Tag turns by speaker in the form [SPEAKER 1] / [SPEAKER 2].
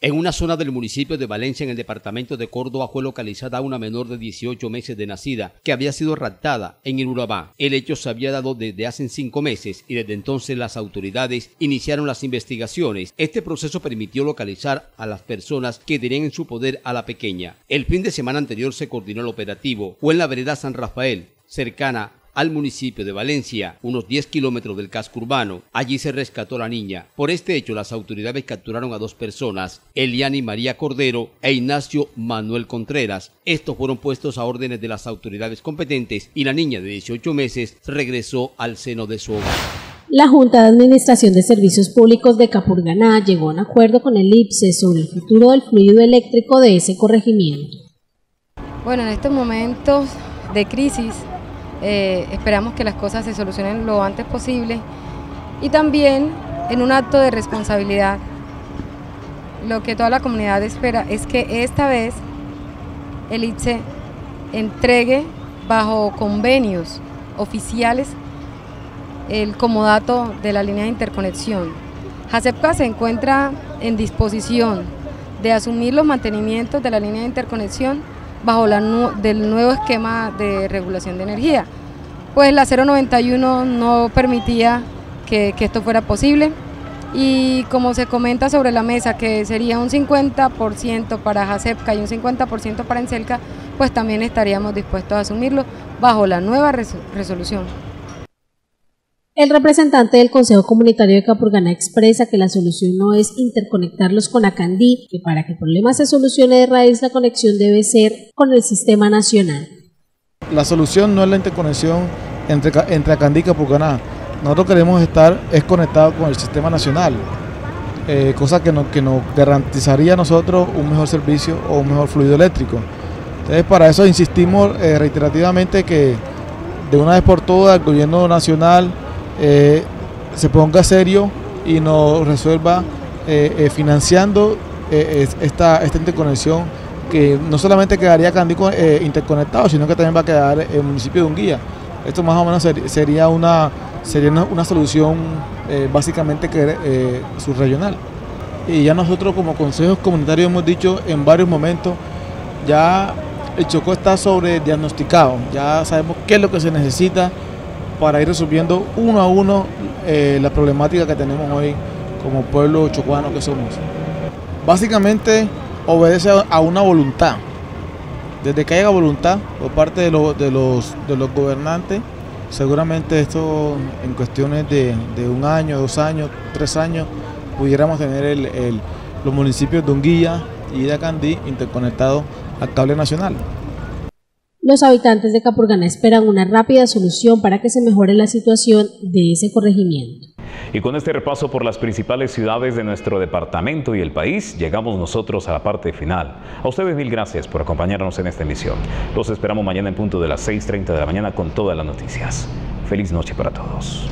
[SPEAKER 1] En una zona del municipio de Valencia, en el departamento de Córdoba, fue localizada una menor de 18 meses de nacida que había sido raptada en el Urabá. El hecho se había dado desde hace cinco meses y desde entonces las autoridades iniciaron las investigaciones. Este proceso permitió localizar a las personas que tenían en su poder a la pequeña. El fin de semana anterior se coordinó el operativo. Fue en la vereda San Rafael, cercana al municipio de Valencia, unos 10 kilómetros del casco urbano. Allí se rescató la niña. Por este hecho, las autoridades capturaron a dos personas, Eliani María Cordero e Ignacio Manuel Contreras. Estos fueron puestos a órdenes de las autoridades competentes y la niña de 18 meses regresó al seno de su hogar.
[SPEAKER 2] La Junta de Administración de Servicios Públicos de Capurganá llegó a un acuerdo con el IPSE sobre el futuro del fluido eléctrico de ese corregimiento.
[SPEAKER 3] Bueno, en estos momentos de crisis eh, esperamos que las cosas se solucionen lo antes posible y también en un acto de responsabilidad. Lo que toda la comunidad espera es que esta vez el ITSE entregue bajo convenios oficiales el comodato de la línea de interconexión. JACEPCA se encuentra en disposición de asumir los mantenimientos de la línea de interconexión bajo la del nuevo esquema de regulación de energía. Pues la 091 no permitía que, esto fuera posible y como se comenta sobre la mesa que sería un 50% para JACEPCA y un 50% para Encelca, pues también estaríamos dispuestos a asumirlo bajo la nueva resolución.
[SPEAKER 2] El representante del Consejo Comunitario de Capurganá expresa que la solución no es interconectarlos con Acandí, que para que el problema se solucione de raíz la conexión debe ser con el sistema nacional.
[SPEAKER 4] La solución no es la interconexión entre, entre Acandí y Capurganá. Nosotros queremos estar es conectados con el sistema nacional, eh, cosa que, que nos garantizaría a nosotros un mejor servicio o un mejor fluido eléctrico. Entonces para eso insistimos eh, reiterativamente que de una vez por todas el gobierno nacional eh, se ponga serio y nos resuelva eh, eh, financiando esta, esta interconexión que no solamente quedaría Candí interconectado, sino que también va a quedar el municipio de Unguía. Esto más o menos sería una, sería una, solución básicamente que, subregional. Y ya nosotros como consejos comunitarios hemos dicho en varios momentos, ya el Chocó está sobre diagnosticado, ya sabemos qué es lo que se necesita, para ir resolviendo uno a uno eh, la problemática que tenemos hoy como pueblo chocuano que somos. Básicamente obedece a una voluntad. Desde que haya voluntad por parte de, los, de los, de los gobernantes, seguramente esto en cuestiones de, un año, dos años, tres años, pudiéramos tener el, los municipios de Unguilla y de Acandí interconectados al cable nacional.
[SPEAKER 2] Los habitantes de Capurganá esperan una rápida solución para que se mejore la situación de ese corregimiento.
[SPEAKER 5] Y con este repaso por las principales ciudades de nuestro departamento y el país, llegamos nosotros a la parte final. A ustedes mil gracias por acompañarnos en esta emisión. Los esperamos mañana en punto de las 6.30 de la mañana con todas las noticias. Feliz noche para todos.